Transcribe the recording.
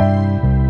Música